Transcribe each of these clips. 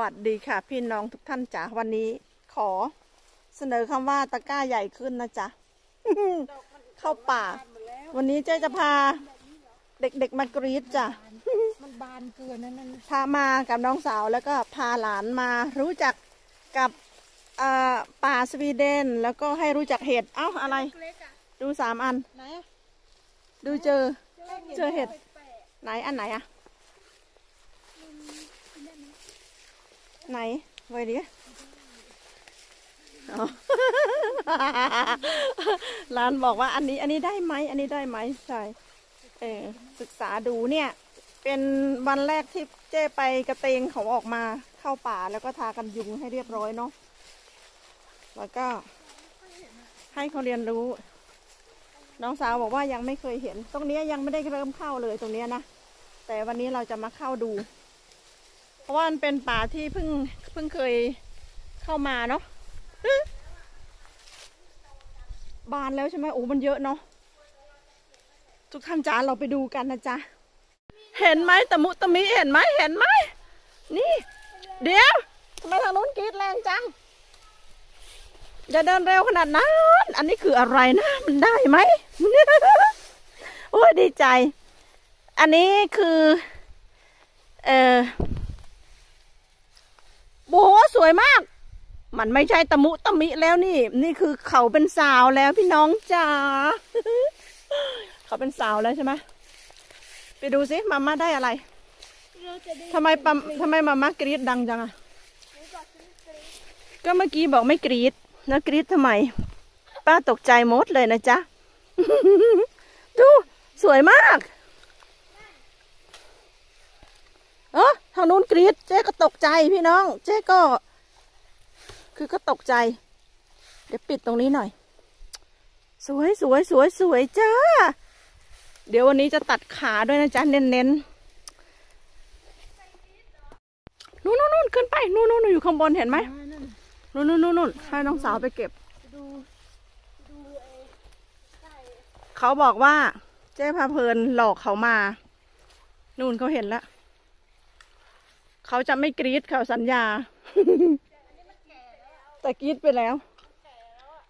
วัสดีค่ะ พี่น้องทุกท่านจ๋าวันนี้ ขอเสนอคำว่าตะกร้าใหญ่ขึ้นนะจ๊ะ เข้าป่า วันนี้เจ๊จะพา เด็กๆมากรีดจ้ะ มันบานเกินนั่นนั่นพามากับน้องสาวแล้วก็พาหลานมารู้จักกับเอ่อป่าสวีเดน แล้วก็ให้รู้จักเห็ดเอ้าอะไร ดูสามอันไหนอะดูเจอ เจอเห็ดไหนอันไหนอะ ไหนไว้ดิร้านบอกว่าอันนี้ อันนี้ได้ไหม อันนี้ได้ไหมใช่เออศึกษาดูเนี่ย เป็นวันแรกที่เจ้ไปกระเตงเขาออกมาเข้าป่าแล้วก็ทากันยุงให้เรียบร้อยเนาะแล้วก็ให้เขาเรียนรู้ น้องสาวบอกว่ายังไม่เคยเห็น ตรงนี้ยังไม่ได้เริ่มเข้าเลยตรงนี้นะแต่วันนี้เราจะมาเข้าดู ราะว่ามันเป็นป่าที่เพิ่งเพิ่งเคยเข้ามาเนาะบานแล้วใช่ไหมโอ้มันเยอะเนาะทุกท่านจ๋าเราไปดูกันนะจ๊ะเห็นไหมตะมุตะมิเห็นไหมเห็นไหมนี่ เดี๋ยวทำไมทางนู้นกรีดแรงจังอย่าเดินเร็วขนาดนั้น อันนี้คืออะไรนะ มันได้ไหมโอ้ยดีใจ อันนี้คือ เอ่อ โอ้โหสวยมาก มันไม่ใช่ตะมุตะมิแล้วนี่ นี่คือเขาเป็นสาวแล้วพี่น้องจ๋าเขาเป็นสาวแล้วใช่ไหมไปดูสิมาม่าได้อะไรเราจะได้ทำไมปั๊มทำไมมาม่ากรีดดังจังอะก็เมื่อกี้บอกไม่กรีดแล้วกรีดทำไม ป้าตกใจหมดเลยนะจ๊ะ ดู สวยมาก เออทางนู้นกรีดเจ๊ก็ตกใจพี่น้อง เจ๊ก็ คือก็ตกใจ เดี๋ยวปิดตรงนี้หน่อย สวยสวยสวยสวยจ้า เดี๋ยววันนี้จะตัดขาด้วยนะจ๊ะเน้นเน้นนู่นนู่นขึ้นไปนู่นนู่นอยู่ข้างบนเห็นไหมนู่นนู่นนู่นให้น้องสาวไปเก็บเขาบอกว่าเจ๊พาเพลินหลอกเขามา นู่นเขาเห็นแล้ว เขาจะไม่กรีดเขาสัญญา แต่กรีดไปแล้ว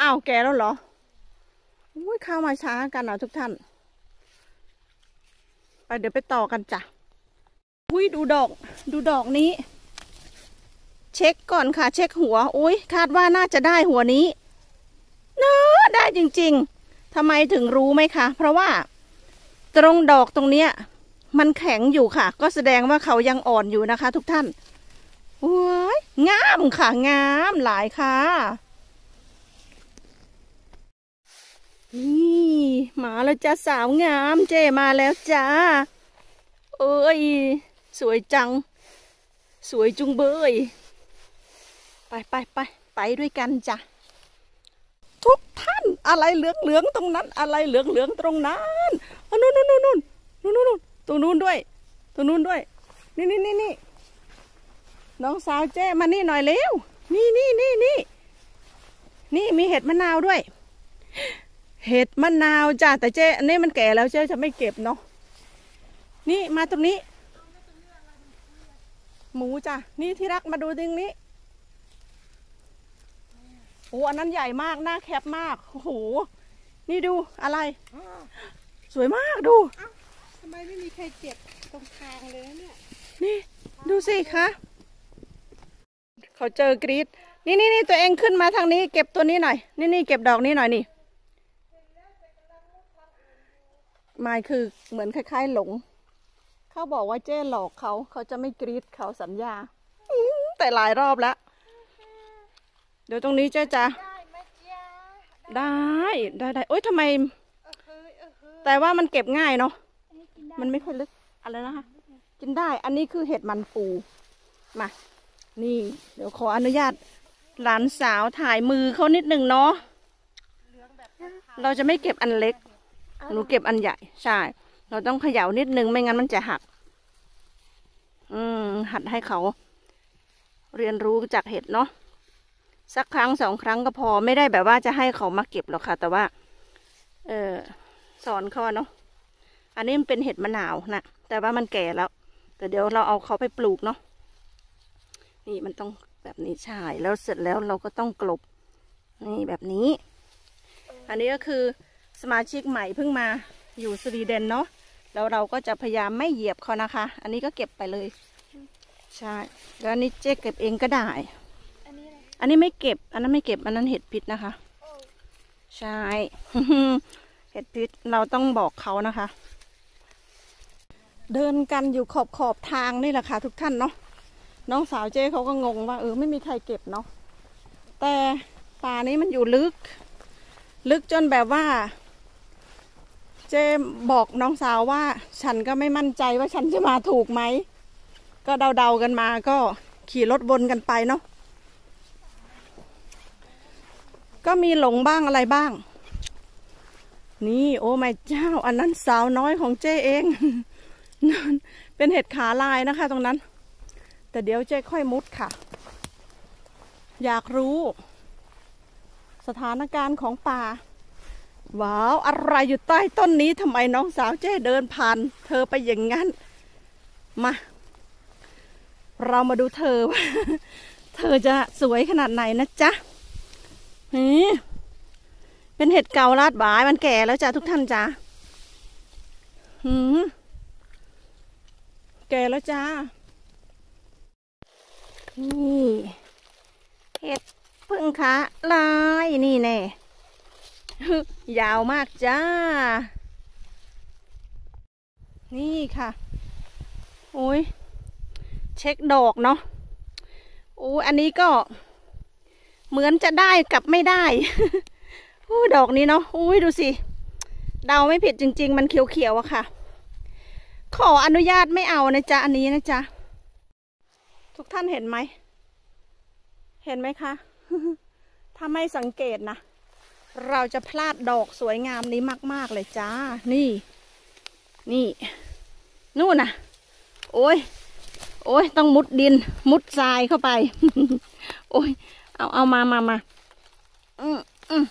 อ้าวแกแล้วเหรออุ้ยเข้ามาช้ากันเหรอทุกท่าน ไปเดี๋ยวไปต่อกันจ้ะอุ้ยดูดอก ดูดอกนี้ เช็คก่อนค่ะ เช็คหัว อุ้ยคาดว่าน่าจะได้หัวนี้เนอะได้จริง ๆทำไมถึงรู้ไหมคะ เพราะว่าตรงดอกตรงเนี้ย มันแข็งอยู่ค่ะ ก็แสดงว่าเขายังอ่อนอยู่นะคะ ทุกท่านว้ายงามค่ะ งามหลายค่ะ นี่มาแล้วจ้าสาวงามเจมาแล้วจ้า เอ้ย สวยจัง สวยจุงเบย ไปไปไปไปด้วยกันจ้ะทุกท่านอะไรเหลืองเหลืองๆตรงนั้น อะไรเหลืองเหลืองๆตรงนั้นอ๋อนู่นนู่นนู่นนู่นนู่นนู่นนู่น ตรงนู้นด้วย ตรงนู้นด้วย นี่นี่นี่นี่น้องสาวเจ้มานี่หน่อยเร็ว นี่นี่นี่นี่นี่มีเห็ดมะนาวด้วย เห็ดมะนาวจ้ะแต่เจ้อันนี้มันแก่แล้วเจ้จะไม่เก็บเนาะนี่มาตรงนี้ หมูจ้ะนี่ที่รักมาดูตรงนี้โอ้อันนั้นใหญ่มากหน้าแคบมากโอ้โหนี่ดูอะไร สวยมากดู มไม่มีใครเก็บตรงทางเลยนะเนี่ย นี่ดูสิคะ เขาเจอกรีดนี่นี่นี่ตัวเองขึ้นมาทางนี้ เก็บตัวนี้หน่อย นี่นี่เก็บดอกนี้หน่อยนี่ไม่คือเหมือนคล้ายๆหลง เขาบอกว่าเจ้หลอกเขาเขาจะไม่กรีดเขาสัญญาอื้อแต่หลายรอบแล้ว เดี๋ยวตรงนี้เจ้จะได้ไหมจ๊ะได้ได้ได้โอ๊ยทำไมเออเฮ้ยเออเฮ้ยแต่ว่ามันเก็บง่ายเนาะอันนี้กินได้ มันไม่ค่อยลึกอะไรนะคะ กินได้ อันนี้คือเห็ดมันปูมา นี่ เดี๋ยวขออนุญาตหลานสาวถ่ายมือเขานิดหนึ่งเนาะ เราจะไม่เก็บอันเล็ก หนูเก็บอันใหญ่ ใช่ เราต้องเขย่านิดนึงไม่งั้นมันจะหัก อืม หัดให้เขา เรียนรู้จากเห็ดเนาะ สักครั้งสองครั้งก็พอ ไม่ได้แบบว่าจะให้เขามาเก็บหรอกค่ะ แต่ว่า เออสอนเขาอะเนาะ อันนี้มันเป็นเห็ดมะนาวนะแต่ว่ามันแก่แล้ว แต่เดี๋ยวเราเอาเขาไปปลูกเนาะนี่มันต้องแบบนี้ใช่แล้วเสร็จแล้วเราก็ต้องกลบนี่แบบนี้ อันนี้ก็คือสมาชิกใหม่เพิ่งมาอยู่สวีเดนเนาะแล้วเราก็จะพยายามไม่เหยียบเขานะคะ อันนี้ก็เก็บไปเลย ใช่ แล้วอันนี้เจ๊เก็บเองก็ได้ อันนี้อันนี้ไม่เก็บ อันนั้นไม่เก็บ อันนั้นเห็ดพิษนะคะ ใช่ เห็ดพิษ เราต้องบอกเขานะคะ เดินกันอยู่ขอบขอบทางนี่แหละค่ะทุกท่านเนาะน้องสาวเจ้เขาก็งงว่าเออไม่มีใครเก็บเนาะแต่ป่านี้มันอยู่ลึก ลึกจนแบบว่า เจบอกน้องสาวว่า ฉันก็ไม่มั่นใจว่าฉันจะมาถูกไหม ก็เดาๆกันมาก็ขี่รถวนกันไปเนาะก็มีหลงบ้างอะไรบ้าง นี่โอ้ไม่เจ้า อันนั้นสาวน้อยของเจ้เอง เป็นเห็ดขาลายนะคะ ตรงนั้น แต่เดี๋ยวเจ้ค่อยมุดค่ะ อยากรู้ สถานการณ์ของป่า ว้าว อะไรอยู่ใต้ต้นนี้ทำไมน้องสาวเจ้เดินผ่าน เธอไปอย่างนั้น มา เรามาดูเธอว่าเธอจะสวยขนาดไหนนะจ๊ะหืเป็นเห็ดเก่าลาดบายมันแก่แล้วจ้ะทุกท่านจ้ะหืม แก่แล้วจ้า นี่ เห็ดพึ่งคะลายนี่แน่ยาวมากจ้า นี่ค่ะ โอ้ย เช็คดอกเนาะโอ้อันนี้ก็เหมือนจะได้กับไม่ได้อู้ดอกนี้เนาะอุ้ยดูสิ เดาไม่ผิดจริง ๆ มันเขียวๆอะค่ะ ขออนุญาตไม่เอานะจ๊ะ อันนี้นะจ๊ะ ทุกท่านเห็นไหม เห็นไหมคะ ถ้าไม่สังเกตนะ เราจะพลาดดอกสวยงามนี้มาก ๆ เลยจ้า นี่ นี่ นู่นน่ะโอ้ย โอ้ย ต้องมุดดิน มุดทรายเข้าไป โอ้ย เอาเอามามามาอืมอืม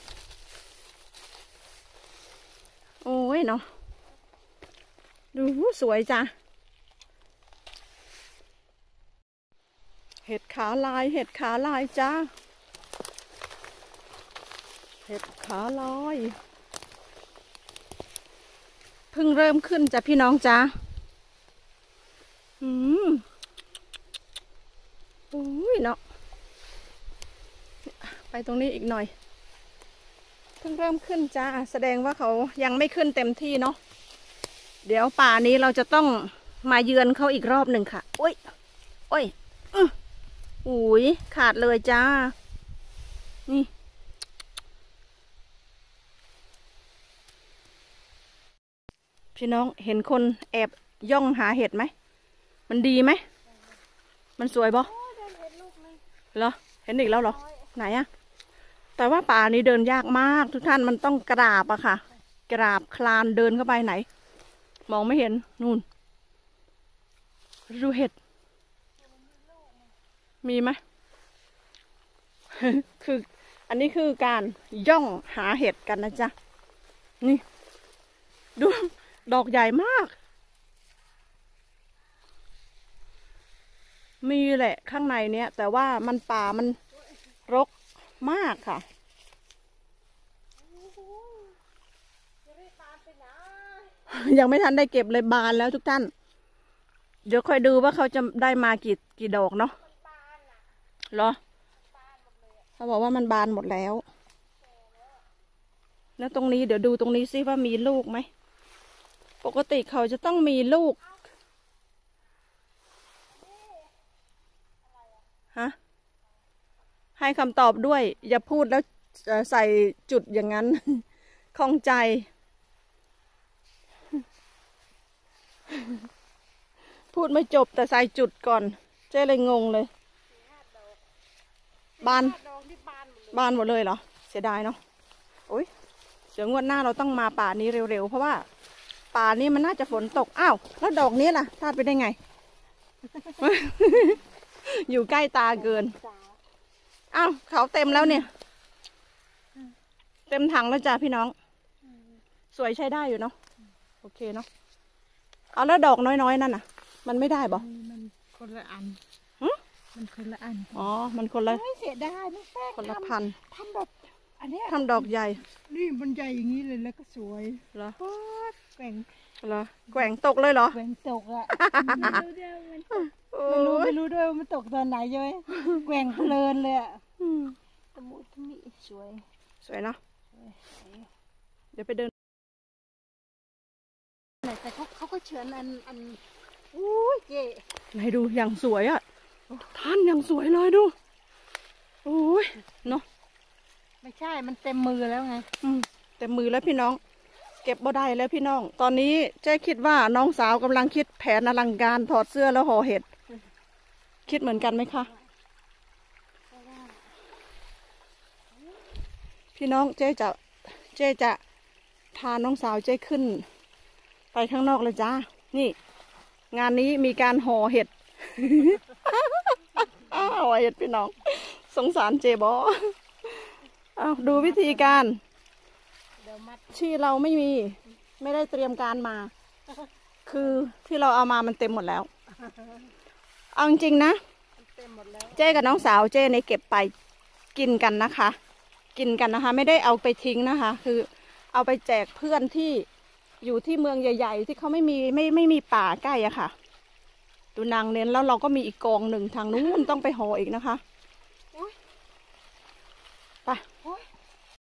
โอ้ยเนาะ ดูสวยจ้ะ เห็ดขาลาย เห็ดขาลายจ้า เห็ดขาลายเพิ่งเริ่มขึ้นจ้ะพี่น้องจ้าอืมอุ้ยเนาะไปตรงนี้อีกหน่อย เพิ่งเริ่มขึ้นจ้า แสดงว่าเขายังไม่ขึ้นเต็มที่เนาะ เดี๋ยวป่านี้เราจะต้องมาเยือนเขาอีกรอบหนึ่งค่ะโอ้ยโอ้ยอุ้ยขาดเลยจ้า นี่ พี่น้องเห็นคนแอบย่องหาเห็ดไหม มันดีไหม มันสวยบ่โอ้เดินเห็นลูกเหรอ เห็นอีกแล้วเหรอ ไหนอะแต่ว่าป่านี้เดินยากมากทุกท่านมันต้องกราบอะค่ะ กราบคลานเดินเข้าไปไหน มองไม่เห็นนู่นดูเห็ด มีไหมคืออันนี้คือการย่องหาเห็ดกันนะจ๊ะ นี่ ดูดอกใหญ่มาก มีแหละข้างในเนี้ยแต่ว่ามันป่ามันรกมากค่ะจะรีบตามไปไหน ยังไม่ทันได้เก็บเลยบานแล้วทุกท่าน เดี๋ยวค่อยดูว่าเขาจะได้มากี่กี่ดอกเนาะเหรอ เขาบอกว่ามันบานหมดแล้ว แล้วตรงนี้เดี๋ยวดูตรงนี้ซิว่ามีลูกไหม ปกติเขาจะต้องมีลูก ฮะ ให้คำตอบด้วย อย่าพูดแล้วใส่จุดอย่างนั้นข้องใจ ดไม่จบแต่ใส่จุดก่อน เจ๊เลยงงเลย บาน บานหมดเลยเหรอ เสียดายเนาะโอ้ยเดี๋ยงวดหน้าเราต้องมาป่านี้เร็วๆ เพราะว่า ป่านี้มันน่าจะฝนตก อ้าว แล้วดอกนี้ล่ะพลาดไปได้ไง อยู่ใกล้ตาเกิน อ้าว เขาเต็มแล้วเนี่ย เต็มถังแล้วจ้าพี่น้อง สวยใช้ได้อยู่เนาะ โอเคเนาะ เอาแล้วดอกน้อยๆ นั่นน่ะ มันไม่ได้บ่มันคนละอันหึมันคนละอัน อ๋อ มันคนละไม่เสียดายไม่แป้งคนละทำพันทำแบบอันเนี้ยทำดอกใหญ่ นี่มันใหญ่อย่างนี้เลยแล้วก็สวยเหรอป๊าดแกว่งเหรอแกว่งตกเลยเหรอ แกว่งตกอะโอ้ไม่รู้ยไม่รู้ด้วยว่ามันตกตอนไหนใช่ไหมแกว่งเพลินเลยอะอืมตะมุตะมิสวย สวยเนาะสวยสวยเดี๋ยวไปเดินแต่เขาเขาก็เชิญอันอัน อุ้ยเจ๊ไหนดูอย่างสวยอะท่านอย่างสวยเลยดูโอ้ยเนาะไม่ใช่มันเต็มมือแล้วไง อืมเต็มมือแล้วพี่น้อง เก็บบ่ได้แล้วพี่น้อง ตอนนี้เจ๊คิดว่าน้องสาวกำลังคิดแผนอลังการถอดเสื้อแล้วห่อเห็ด คิดเหมือนกันไหมคะพี่น้องเจ๊จะเจ๊จะพาน้องสาวเจ๊ขึ้น ไปข้างนอกเลยจ้า นี่ งานนี้มีการห่อเห็ดอ้าวห่อเห็ดพี่น้อง สงสารเจบอเอาดูวิธีการที่เราไม่มี ไม่ได้เตรียมการมา คือที่เราเอามามันเต็มหมดแล้ว เอาจริงนะเต็มหมดแล้วเจ้กับน้องสาวเจ้ในเก็บไปกินกันนะคะ กินกันนะคะ ไม่ได้เอาไปทิ้งนะคะ คือเอาไปแจกเพื่อนที่ อยู่ที่เมืองใหญ่ ๆ ที่เขาไม่มีไม่ไม่มีป่าใกล้อะค่ะ ดูนางเน้นแล้วเราก็มีอีกกองหนึ่งทางนู้นต้องไปหออีกนะคะ